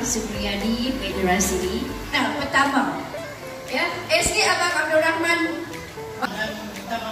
Supriyadi Federasi. Nah, pertama, ya, SD Abang Abdul Rahman. Pertama